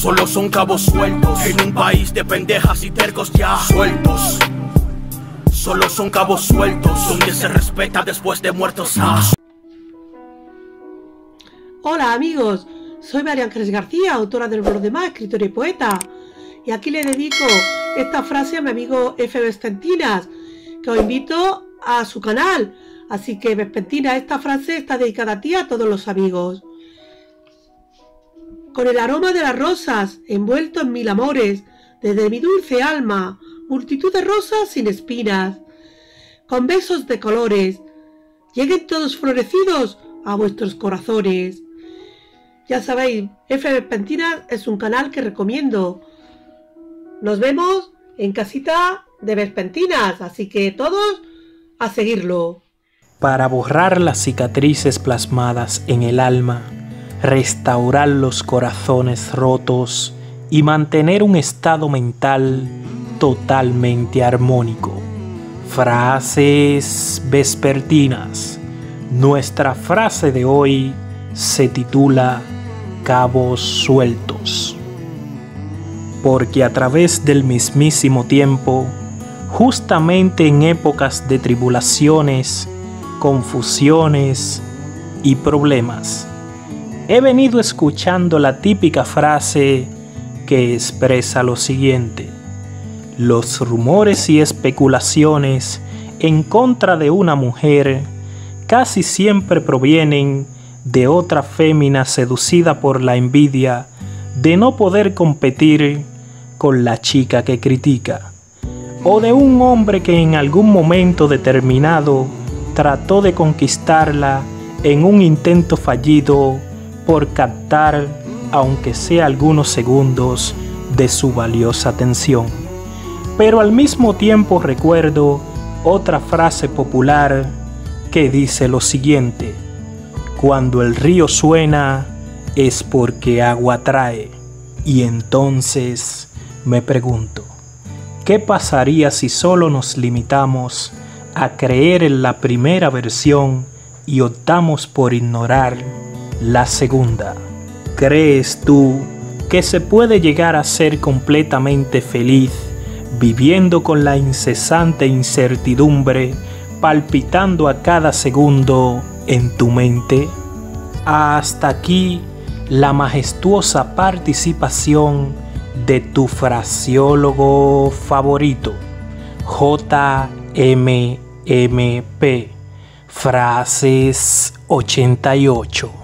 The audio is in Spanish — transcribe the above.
Solo son cabos sueltos en un país de pendejas y tercos ya sueltos. Solo son cabos sueltos donde se respeta después de muertos. Ah. Hola amigos, soy María Ángeles García, autora del blog de más, escritora y poeta. Y aquí le dedico esta frase a mi amigo F. Vestentinas, que os invito a su canal. Así que Vespentina, esta frase está dedicada a ti a todos los amigos. Con el aroma de las rosas, envuelto en mil amores, desde mi dulce alma, multitud de rosas sin espinas, con besos de colores, lleguen todos florecidos a vuestros corazones. Ya sabéis, F. Vespentina es un canal que recomiendo. Nos vemos en casita de Vespentinas, así que todos a seguirlo. Para borrar las cicatrices plasmadas en el alma, restaurar los corazones rotos y mantener un estado mental totalmente armónico. Frases vespertinas. Nuestra frase de hoy se titula Cabos sueltos. Porque a través del mismísimo tiempo, justamente en épocas de tribulaciones, confusiones y problemas, he venido escuchando la típica frase que expresa lo siguiente. Los rumores y especulaciones en contra de una mujer casi siempre provienen de otra fémina seducida por la envidia de no poder competir con la chica que critica, o de un hombre que en algún momento determinado trató de conquistarla en un intento fallido por captar, aunque sea algunos segundos, de su valiosa atención. Pero al mismo tiempo recuerdo otra frase popular que dice lo siguiente, cuando el río suena es porque agua trae. Y entonces me pregunto, ¿qué pasaría si solo nos limitamos a creer en la primera versión y optamos por ignorar la segunda. ¿Crees tú que se puede llegar a ser completamente feliz viviendo con la incesante incertidumbre palpitando a cada segundo en tu mente? Hasta aquí la majestuosa participación de tu fraseólogo favorito, JMMP, Frases 88.